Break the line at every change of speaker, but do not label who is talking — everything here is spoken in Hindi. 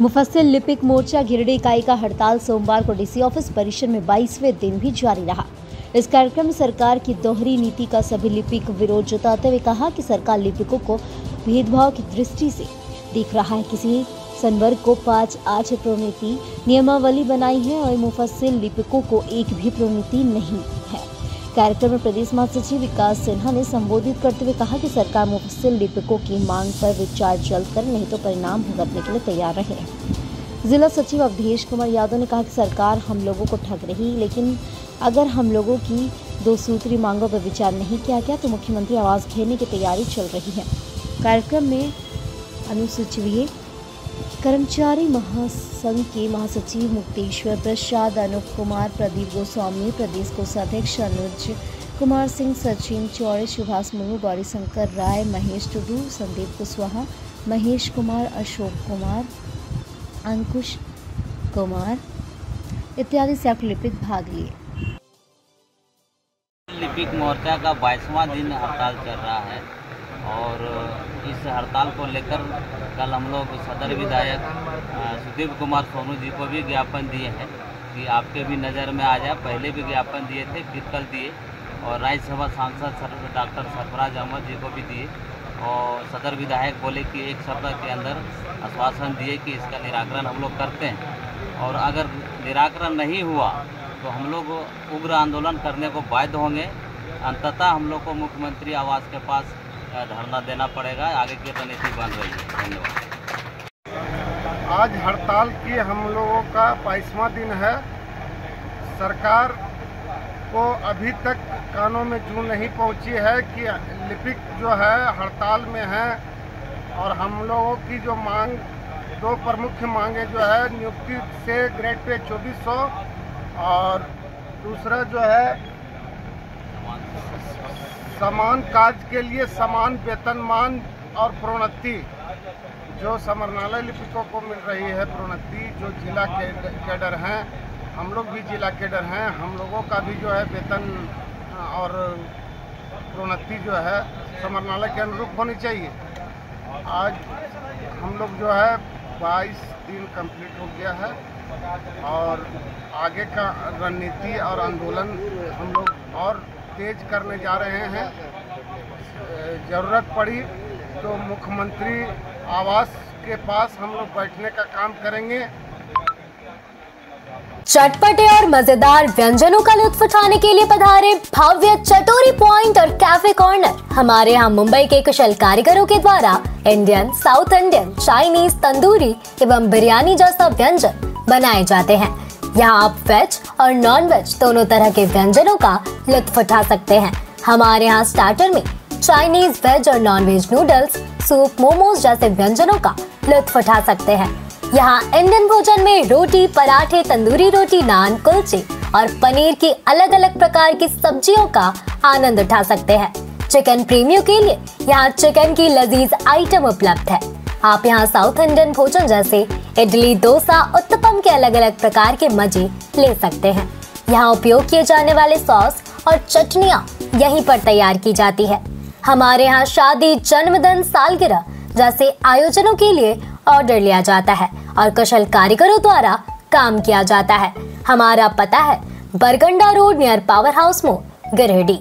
मुफस्सिल लिपिक मोर्चा गिरडी इकाई का हड़ताल सोमवार को डीसी ऑफ़िस परिसर में 22वें दिन भी जारी रहा। इस कार्यक्रम में सरकार की दोहरी नीति का सभी लिपिक विरोध जताते हुए कहा कि सरकार लिपिकों को भेदभाव की दृष्टि से देख रहा है। किसी संवर्ग को पाँच आठ प्रोन्नति नियमावली बनाई है और मुफस्सिल लिपिकों को एक भी प्रोन्नति नहीं है। कार्यक्रम में प्रदेश महासचिव विकास सिन्हा ने संबोधित करते हुए कहा कि सरकार मुफस्सिल लिपिकों की मांग पर विचार जल्द कर, नहीं तो परिणाम भुगतने के लिए तैयार रहे। जिला सचिव अवधेश कुमार यादव ने कहा कि सरकार हम लोगों को ठग रही, लेकिन अगर हम लोगों की दो सूत्री मांगों पर विचार नहीं किया गया तो मुख्यमंत्री आवास घेरने की तैयारी चल रही है। कार्यक्रम में अनुसूचित कर्मचारी महासंघ के महासचिव मुक्तेश्वर प्रसाद, अनूप कुमार, प्रदीप गोस्वामी, प्रदेश कोषाध्यक्ष अनुज कुमार सिंह, सचिन चौड़े सुभाष मुर्मू गौरीशंकर राय, महेश टुडू, संदीप कुशवाहा, महेश कुमार, अशोक कुमार, अंकुश कुमार इत्यादि सैकड़ों लिपिक भाग लिए।
लिपिक मोर्चा का बाईसवां दिन हड़ताल चल रहा है। और इस हड़ताल को लेकर कल हम लोग सदर विधायक सुदीप कुमार सोनू जी को भी ज्ञापन दिए हैं कि आपके भी नज़र में आ जाए। पहले भी ज्ञापन दिए थे, फिर कल दिए। और राज्यसभा सांसद सर, डॉक्टर सरफराज अहमद जी को भी दिए। और सदर विधायक बोले कि एक सप्ताह के अंदर आश्वासन दिए कि इसका निराकरण हम लोग करते हैं। और अगर निराकरण नहीं हुआ तो हम लोग उग्र आंदोलन करने को बाध्य होंगे। अंततः हम लोग को मुख्यमंत्री आवास के पास धरना देना पड़ेगा। आगे की रणनीति बन रही है। धन्यवाद।
आज हड़ताल की हम लोगों का बाईसवा दिन है। सरकार को अभी तक कानों में जू नहीं पहुँची है कि लिपिक जो है, हड़ताल में है। और हम लोगों की जो मांग, दो प्रमुख मांगे जो है, नियुक्ति से ग्रेड पे 2400 और दूसरा जो है समान कार्य के लिए समान वेतनमान और प्रोन्नति। जो समरणालय लिपिकों को मिल रही है प्रोन्नति, जो जिला कैडर हैं, हम लोग भी जिला कैडर हैं, हम लोगों का भी जो है वेतन और प्रोन्नति जो है समरणालय के अनुरूप होनी चाहिए। आज हम लोग जो है 22 दिन कंप्लीट हो गया है और आगे का रणनीति और आंदोलन हम लोग और तेज करने जा रहे हैं। ज़रूरत पड़ी तो मुख्यमंत्री आवास के पास हम लोग बैठने का काम करेंगे।
चटपटे और मज़ेदार व्यंजनों का लुत्फ उठाने के लिए पधारे भव्य चटोरी पॉइंट और कैफ़े कॉर्नर। हमारे यहाँ मुंबई के कुशल कारीगरों के द्वारा Indian South Indian Chinese tandoori एवं बिरयानी जैसा व्यंजन बनाए जाते हैं। यहाँ आप वेज और नॉन वेज दोनों तरह के व्यंजनों का लुत्फ उठा सकते हैं। हमारे यहाँ स्टार्टर में चाइनीज़ वेज और non veg noodles soup momos जैसे व्यंजनों का लुत्फ उठा सकते हैं। यहाँ इंडियन भोजन में रोटी, पराठे, तंदूरी रोटी, नान, कुलचे और पनीर की अलग अलग प्रकार की सब्जियों का आनंद उठा सकते हैं। चिकन प्रेमियों के लिए यहाँ चिकन की लजीज आइटम उपलब्ध है। आप यहाँ साउथ इंडियन भोजन जैसे इडली, डोसा, उत्तपम के अलग अलग प्रकार के मज़े ले सकते हैं। यहाँ उपयोग किए जाने वाले सॉस और चटनिया यहीं पर तैयार की जाती है। हमारे यहाँ शादी, जन्मदिन, सालगिरह जैसे आयोजनों के लिए ऑर्डर लिया जाता है और कुशल कारीगरों द्वारा काम किया जाता है। हमारा पता है Barganda road near power house मोड़ गिरहडी